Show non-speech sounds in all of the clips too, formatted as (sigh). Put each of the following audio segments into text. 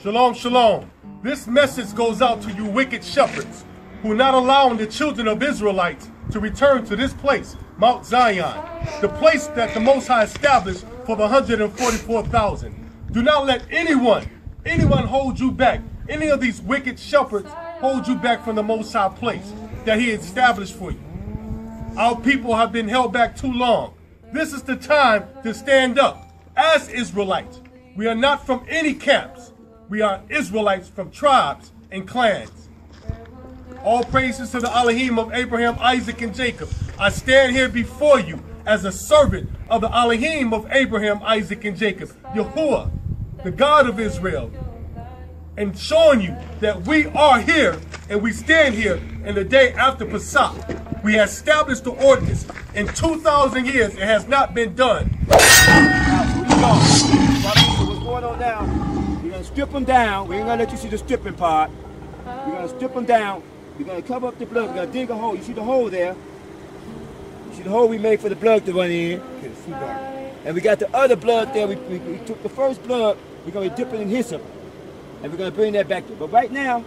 Shalom, shalom. This message goes out to you wicked shepherds who are not allowing the children of Israelites to return to this place, Mount Zion, the place that the Most High established for the 144,000. Do not let anyone, anyone hold you back. Any of these wicked shepherds hold you back from the Most High place that He established for you. Our people have been held back too long. This is the time to stand up as Israelites. We are not from any camps. We are Israelites from tribes and clans. All praises to the Elohim of Abraham, Isaac, and Jacob. I stand here before you as a servant of the Elohim of Abraham, Isaac, and Jacob, Yahuwah, the God of Israel, and showing you that we are here and we stand here in the day after Pesach. We have established the ordinance. In 2,000 years, it has not been done. What's going on now? We're gonna strip them down. We ain't gonna let you see the stripping part. We're gonna strip them down. We're gonna cover up the blood. We're gonna dig a hole. You see the hole there? You see the hole we made for the blood to run in? And we got the other blood there. We, we, we took the first blood. We're gonna be dipping in hyssop, and we're gonna bring that back there. But right now,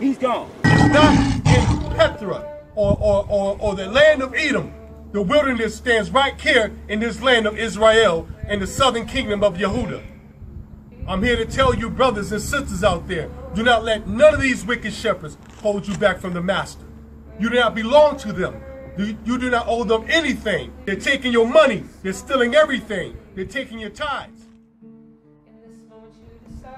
he's gone. It's not in Petra or, or, or, or the land of Edom. The wilderness stands right here in this land of Israel and the southern kingdom of Yehuda. I'm here to tell you, brothers and sisters out there, do not let none of these wicked shepherds hold you back from the master. You do not belong to them. You, you do not owe them anything. They're taking your money. They're stealing everything. They're taking your tithes.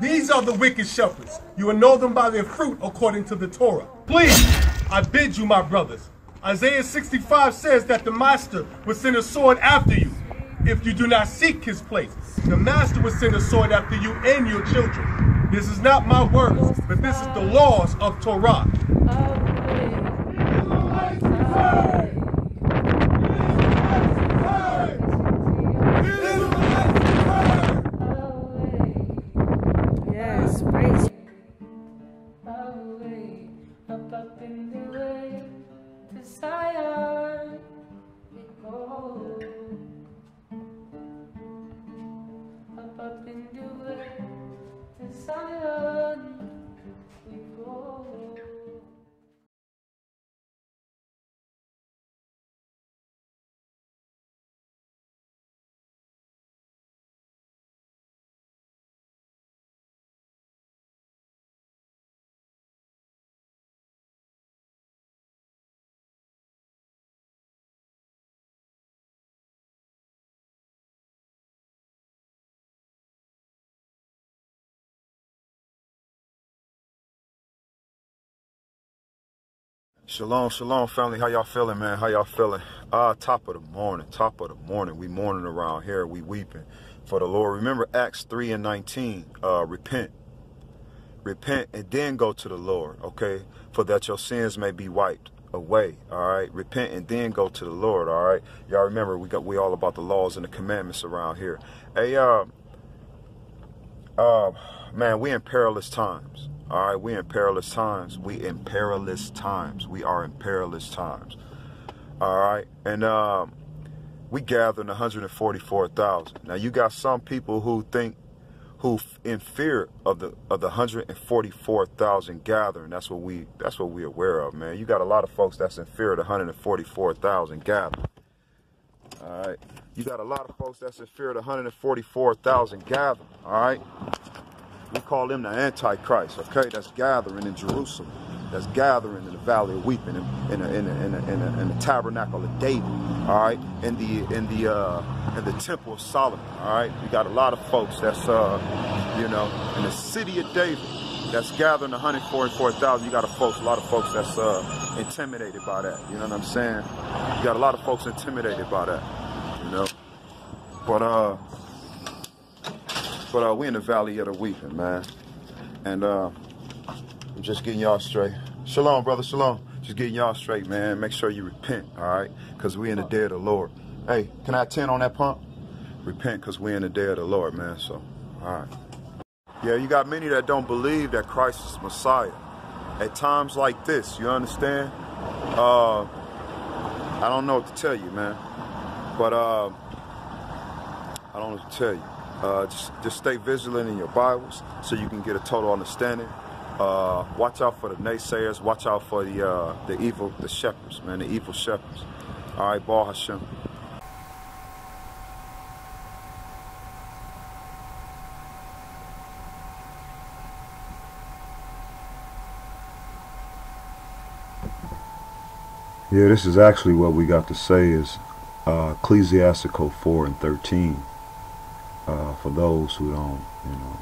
These are the wicked shepherds. You will know them by their fruit according to the Torah. Please, I bid you, my brothers. Isaiah 65 says that the master will send a sword after you if you do not seek his place. The master will send a sword after you and your children. This is not my words, but this is the laws of Torah. Oh, Shalom, shalom, family. How y'all feeling, man? How y'all feeling? Ah, top of the morning, top of the morning. We mourning around here. We weeping for the Lord. Remember Acts 3 and 19. Uh, repent. Repent and then go to the Lord, okay? For that your sins may be wiped away, all right? Repent and then go to the Lord, all right? Y'all remember we got we all about the laws and the commandments around here. Hey, uh, uh, man, we in perilous times. All right, we in perilous times. We in perilous times. We are in perilous times. All right, and um, we gathered 144,000. Now you got some people who think, who in fear of the of the 144,000 gathering. That's what we that's what we are aware of, man. You got a lot of folks that's in fear of the 144,000 gathering. All right, you got a lot of folks that's in fear of the 144,000 gathering. All right. We call them the Antichrist, okay? That's gathering in Jerusalem. That's gathering in the Valley of Weeping, in, in, a, in, a, in, a, in, a, in the Tabernacle of David, all right? In the in the uh, in the Temple of Solomon, all right? We got a lot of folks that's uh, you know, in the city of David, that's gathering 144,000. You got a folks, a lot of folks that's uh, intimidated by that. You know what I'm saying? You got a lot of folks intimidated by that. You know, but uh. But uh, we in the valley of the weeping, man. And uh, I'm just getting y'all straight. Shalom, brother. Shalom. Just getting y'all straight, man. Make sure you repent, all right? Because we in the day of the Lord. Hey, can I have 10 on that pump? Repent because we in the day of the Lord, man. So, all right. Yeah, you got many that don't believe that Christ is Messiah. At times like this, you understand? Uh, I don't know what to tell you, man. But uh, I don't know what to tell you. Uh, just, just stay vigilant in your Bibles so you can get a total understanding. Uh, watch out for the naysayers. Watch out for the uh, the evil, the shepherds, man, the evil shepherds. All right, Baal Hashem. Yeah, this is actually what we got to say is uh, Ecclesiastical 4 and 13. Uh, for those who don't, you know,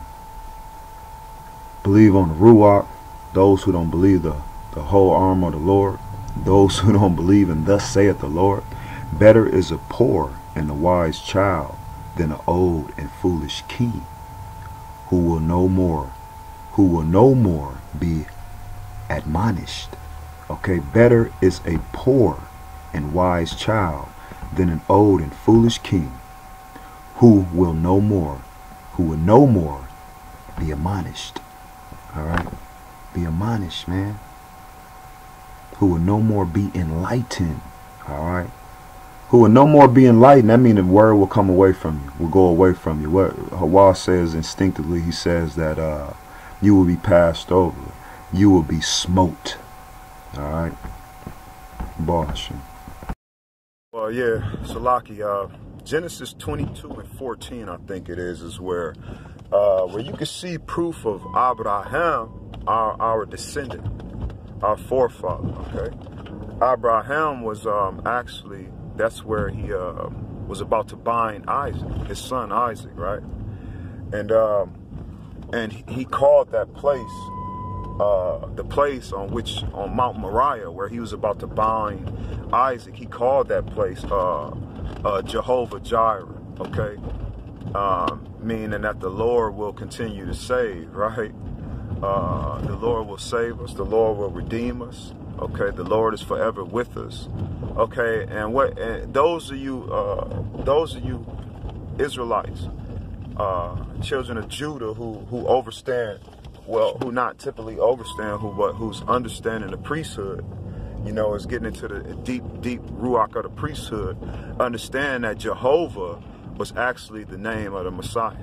believe on the Ruach, those who don't believe the, the whole arm of the Lord, those (laughs) who don't believe in thus saith the Lord, better is a poor and a wise child than an old and foolish king who will no more, who will no more be admonished. Okay, better is a poor and wise child than an old and foolish king who will no more, who will no more be admonished. All right, be admonished, man. Who will no more be enlightened. All right, who will no more be enlightened. That means the word will come away from you, will go away from you. What Hawa says instinctively, he says that uh, you will be passed over, you will be smote. All right, Boston. Well, yeah, Salaki. Uh, Genesis 22 and 14, I think it is, is where uh, where you can see proof of Abraham, our our descendant, our forefather. Okay, Abraham was um, actually that's where he uh, was about to bind Isaac, his son Isaac, right? And um, and he called that place uh, the place on which on Mount Moriah where he was about to bind Isaac. He called that place uh, uh, Jehovah Jireh. Okay, um, meaning that the Lord will continue to save. (laughs) Right, uh, the Lord will save us. The Lord will redeem us. Okay, the Lord is forever with us. Okay, and what and those of you, uh, those of you Israelites, uh, children of Judah who who understand well, who not typically understand, who but who's understanding the priesthood, you know, is getting into the deep, deep ruach of the priesthood, understand that Jehovah was actually the name of the Messiah.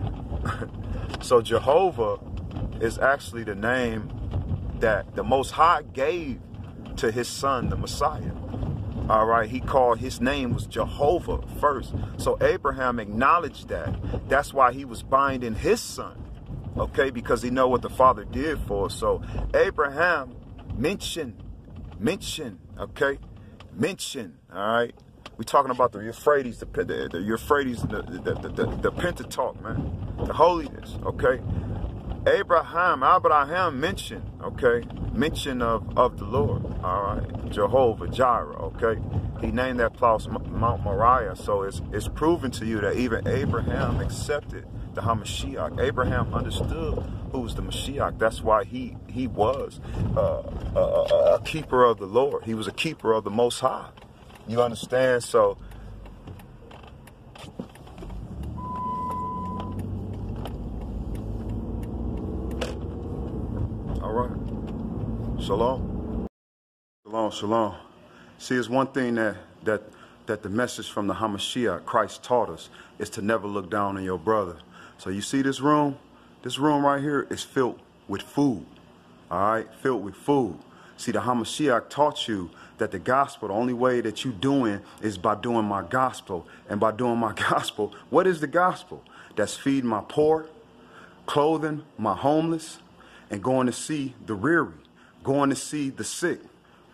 (laughs) so Jehovah is actually the name that the Most High gave to his son, the Messiah. All right, he called his name was Jehovah first. So Abraham acknowledged that. That's why he was binding his son okay, because he know what the Father did for us. So Abraham mentioned, mention, okay, mention, all right. We talking about the Euphrates, the, the, the Euphrates, the, the, the, the, the Pentateuch, man, the holiness, okay. Abraham, Abraham mentioned, okay, mention of, of the Lord, all right, Jehovah Jireh, okay. He named that place Mount Moriah, so it's, it's proven to you that even Abraham accepted the Hamashiach. Abraham understood who was the Mashiach. That's why he he was uh, a, a, keeper of the Lord. He was a keeper of the Most High. You understand? So. All right. Shalom. Shalom, shalom. See, it's one thing that that that the message from the Hamashiach, Christ taught us, is to never look down on your brother. So you see this room? This room right here is filled with food. All right, filled with food. See, the Hamashiach taught you that the gospel, the only way that you doing is by doing my gospel. And by doing my (laughs) gospel, what is the gospel? That's feeding my poor, clothing my homeless, and going to see the weary, going to see the sick.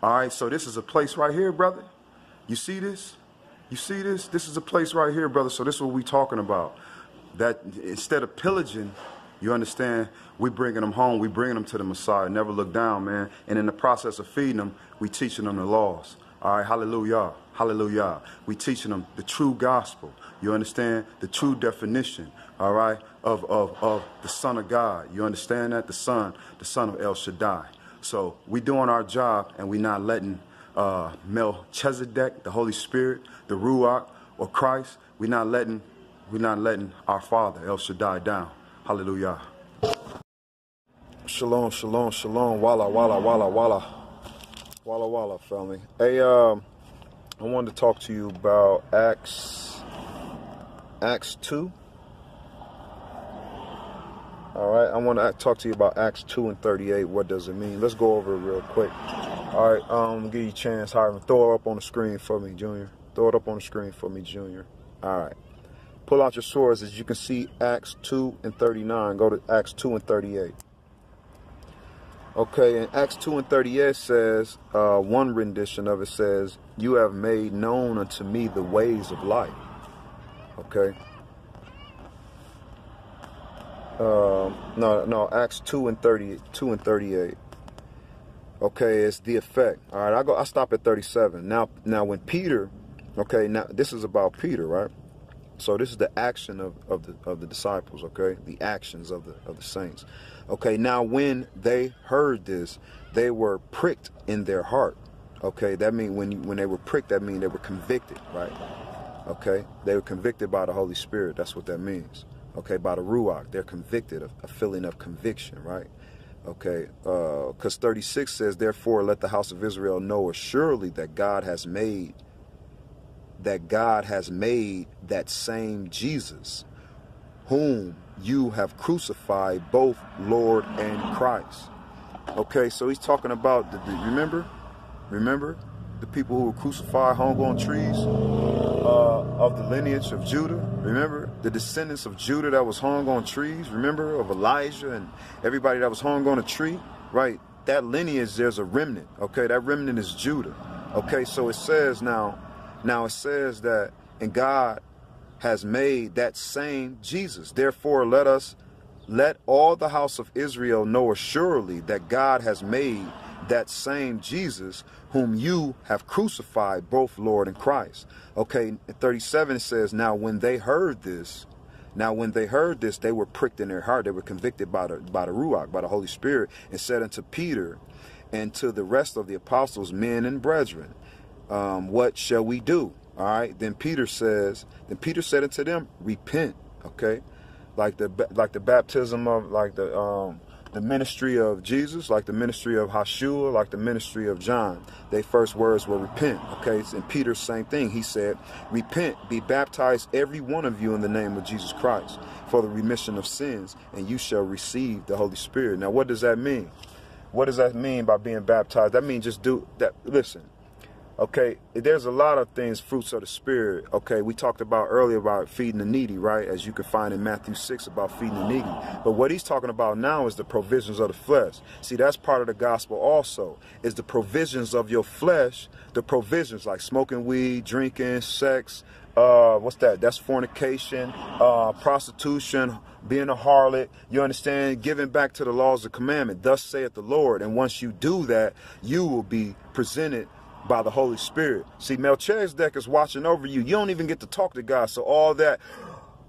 All right, so this is a place right here, brother. You see this? You see this? This is a place right here, brother. So this is what we talking about that instead of pillaging, you understand, we bringing them home, we bringing them to the Messiah. Never look down, man. And in the process of feeding them, we teaching them the laws. All right, hallelujah, hallelujah. We teaching them the true gospel. You understand the true definition, all right, of, of, of the Son of God. You understand that? The Son, the Son of El Shaddai. So we doing our job and we not letting uh, Melchizedek, the Holy Spirit, the Ruach, or Christ, we not letting we're not letting our Father, El Shaddai, down. Hallelujah. Shalom, shalom, shalom. Walla, walla, walla, walla. Walla, walla, family. Hey, um, I wanted to talk to you about Acts Acts 2. All right, I want to talk to you about Acts 2 and 38. What does it mean? Let's go over it real quick. All right, um, give you a chance, Hiram. Throw it up on the screen for me, Junior. Throw it up on the screen for me, Junior. All right. Pull out your swords as you can see Acts 2 and 39. Go to Acts 2 and 38. Okay, in Acts 2 and 38 says, uh, one rendition of it says, You have made known unto me the ways of life. Okay. Um, no, no, Acts 2 and 30, 2 and 38. Okay, it's the effect. All right, I go I stop at 37. Now now when Peter, okay, now this is about Peter, right? So this is the action of, of the of the disciples, okay? The actions of the of the saints. Okay, now when they heard this, they were pricked in their heart. Okay, that means when when they were pricked, that means they were convicted, right? Okay, they were convicted by the Holy Spirit. That's what that means. Okay, by the Ruach, they're convicted of a feeling of conviction, right? Okay, because uh, 36 says, Therefore, let the house of Israel know assuredly that God has made that God has made that same Jesus, whom you have crucified, both Lord and Christ. Okay, so he's talking about the, the remember, remember the people who were crucified, hung on trees uh, of the lineage of Judah. Remember the descendants of Judah that was hung on trees. Remember of Elijah and everybody that was hung on a tree, right? That lineage, there's a remnant. Okay, that remnant is Judah. Okay, so it says now now it says that, and God has made that same Jesus. Therefore, let us let all the house of Israel know assuredly that God has made that same Jesus whom you have crucified, both Lord and Christ. Okay, 37 says, Now when they heard this, now when they heard this, they were pricked in their heart. They were convicted by the by the Ruach, by the Holy Spirit, and said unto Peter and to the rest of the apostles, men and brethren, um, what shall we do? All right. Then Peter says, then Peter said unto them, repent. Okay. Like the like the baptism of like the um the ministry of Jesus, like the ministry of Hashua, like the ministry of John. Their first words were repent. Okay. And Peter, same thing. He said, repent, be baptized every one of you in the name of Jesus Christ for the remission of sins, and you shall receive the Holy Spirit. Now, what does that mean? What does that mean by being baptized? That means just do that. Listen, Okay, there's a lot of things, fruits of the spirit. Okay, we talked about earlier about feeding the needy, right? As you can find in Matthew 6 about feeding the needy. But what he's talking about now is the provisions of the flesh. See, that's part of the gospel also, is the provisions of your flesh, the provisions like smoking weed, drinking, sex, uh, what's that? That's fornication, uh, prostitution, being a harlot, you understand, giving back to the laws of commandment. Thus saith the Lord. And once you do that, you will be presented by the Holy Spirit. See, Melchizedek is watching over you. You don't even get to talk to God. So all that,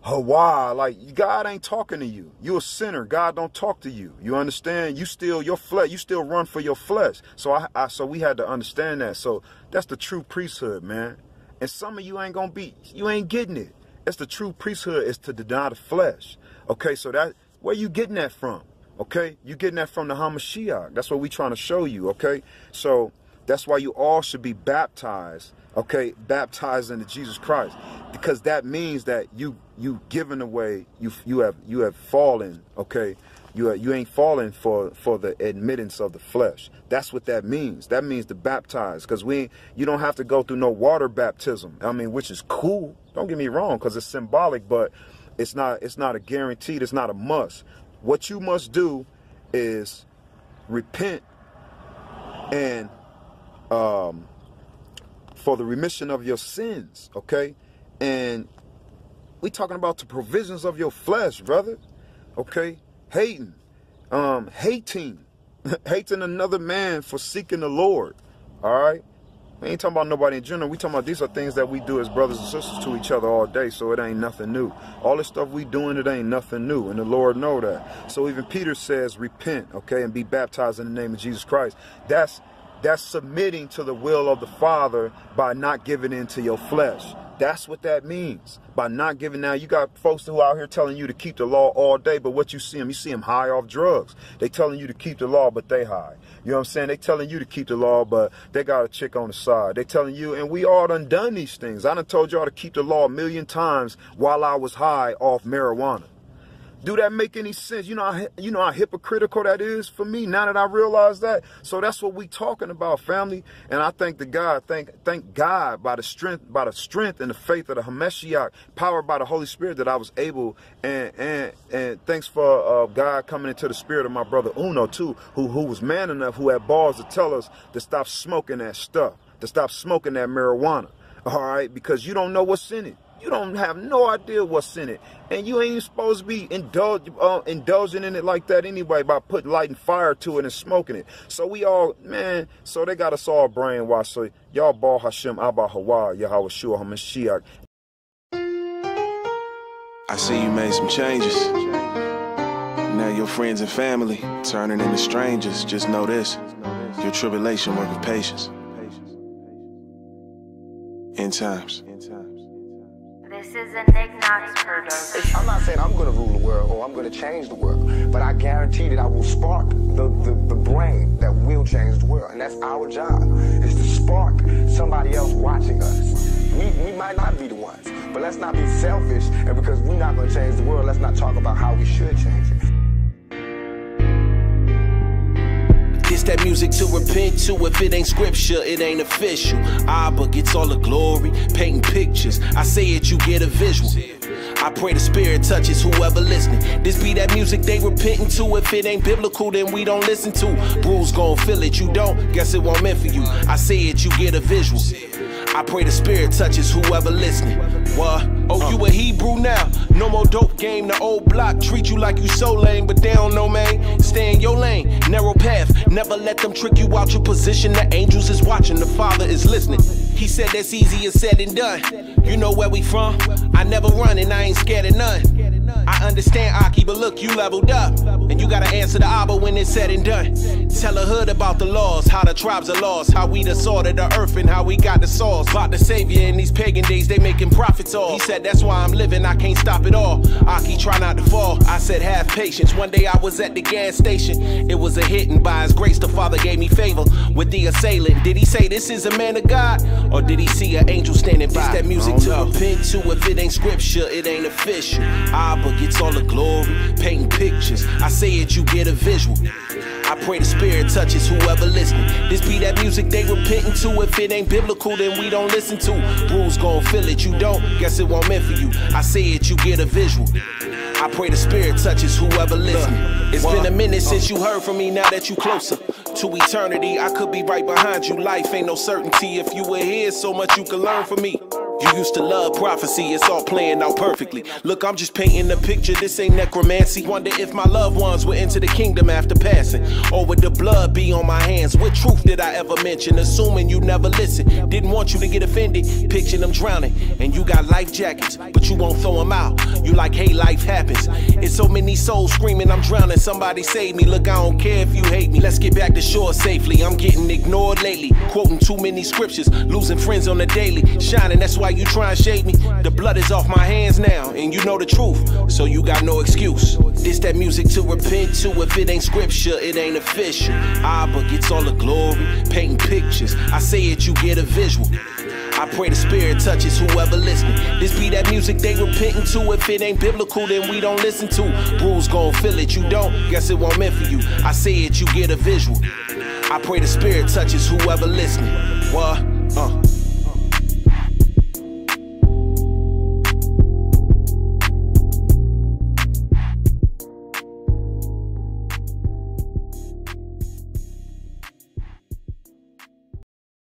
wow, like God ain't talking to you. You a sinner. God don't talk to you. You understand? You still your flesh. You still run for your flesh. So I, I so we had to understand that. So that's the true priesthood, man. And some of you ain't gonna be. You ain't getting it. That's the true priesthood is to deny the flesh. Okay, so that where you getting that from? Okay, you getting that from the Hamashiach. That's what we trying to show you. Okay, so that's why you all should be baptized, okay? Baptized into Jesus Christ. Because that means that you you given away, you you have you have fallen, okay? You, are, you ain't falling for, for the admittance of the flesh. That's what that means. That means to baptize because we you don't have to go through no water baptism. I mean, which is cool. Don't get me wrong because it's symbolic, but it's not it's not a guaranteed. It's not a must. What you must do is repent and um, for the remission of your sins, okay? And we talking about the provisions of your flesh, brother, okay? Hating, um, hating, (laughs) hating another man for seeking the Lord, all right? We ain't talking about nobody in general. We talking about these are things that we do as brothers and sisters to each other all day, so it ain't nothing new. All the stuff we doing, it ain't nothing new, and the Lord know that. So even Peter says, repent, okay, and be baptized in the name of Jesus Christ. That's that's submitting to the will of the Father by not giving in to your flesh. That's what that means. By not giving now, you got folks who out here telling you to keep the law all day, but what you see them, you see them high off drugs. They telling you to keep the law, but they high. You know what I'm saying? They telling you to keep the law, but they got a chick on the side. They telling you, and we all done done these things. I done told y'all to keep the law a million times while I was high off marijuana. Do that make any sense? You know, how, you know how hypocritical that is for me now that I realize that. So that's what we talking about, family. And I thank the God, thank thank God by the strength, by the strength and the faith of the Hamashiach, powered by the Holy Spirit, that I was able. And and and thanks for uh, God coming into the spirit of my brother Uno too, who who was man enough, who had balls to tell us to stop smoking that stuff, to stop smoking that marijuana. All right, because you don't know what's in it. You don't have no idea what's in it. And you ain't supposed to be indulge, uh, indulging in it like that anyway by putting lighting fire to it and smoking it. So we all, man, so they got us all brainwashed. So y'all ball Hashem Abba Hawa, Yahweh Shua HaMashiach. I see you made some changes. Now your friends and family turning into strangers. Just know this. Your tribulation work of patience. In times. This is a Nick Knox production. I'm not saying I'm going to rule the world or I'm going to change the world, but I guarantee that I will spark the, the, the brain that will change the world. And that's our job, is to spark somebody else watching us. We, we might not be the ones, but let's not be selfish. And because we're not going to change the world, let's not talk about how we should change it. It's that music to repent to. If it ain't scripture, it ain't official. Abba gets all the glory, painting pictures. I say it, you get a visual. I pray the spirit touches whoever listening. This be that music they repenting to. If it ain't biblical, then we don't listen to. Bruce gon' feel it, you don't. Guess it won't meant for you. I say it, you get a visual. I pray the spirit touches whoever listening. What? Oh, you a Hebrew now? No more dope game. The old block treat you like you so lame, but they don't know, man. Stay in your lane, narrow path. Never let them trick you out your position. The angels is watching, the Father is listening. He said that's easier said than done. You know where we from? I never run and I ain't scared of none. I understand Aki, but look, you leveled up. And you gotta answer the Abba when it's said and done. Tell a hood about the laws, how the tribes are lost, how we the salt of the earth and how we got the sauce. About the savior in these pagan days, they making profits all. He said that's why I'm living, I can't stop it all. Aki, try not to fall. I said have patience. One day I was at the gas station. It was a hit and by his the Father gave me favor with the assailant. Did he say this is a man of God? Or did he see an angel standing by? It's that music to repent to. If it ain't scripture, it ain't official. Abba gets all the glory, painting pictures. I say it, you get a visual. I pray the spirit touches whoever listening. This be that music they repenting to. If it ain't biblical, then we don't listen to. Bruce gon' feel it, you don't. Guess it won't meant for you. I say it, you get a visual. I pray the spirit touches whoever listening. It's been a minute since you heard from me, now that you closer to eternity. I could be right behind you. Life ain't no certainty. If you were here, so much you could learn from me. You used to love prophecy, it's all playing out perfectly. Look, I'm just painting a picture, this ain't necromancy. Wonder if my loved ones were into the kingdom after passing. Or would the blood be on my hands? What truth did I ever mention? Assuming you never listen. Didn't want you to get offended. Picture them drowning. And you got life jackets, but you won't throw them out. You like, hey, life happens. It's so many souls screaming, I'm drowning. Somebody save me. Look, I don't care if you hate me. Let's get back to shore safely. I'm getting ignored lately. Quoting too many scriptures, losing friends on the daily. Shining, that's why you try and shade me. The blood is off my hands now, and you know the truth, so you got no excuse. This that music to repent to. If it ain't scripture, it ain't official. Abba gets all the glory, painting pictures. I say it, you get a visual. I pray the spirit touches whoever listening. This be that music they repenting to. If it ain't biblical, then we don't listen to. Bruce gon' feel it, you don't. Guess it won't meant for you. I say it, you get a visual. I pray the spirit touches whoever listening. What? Uh.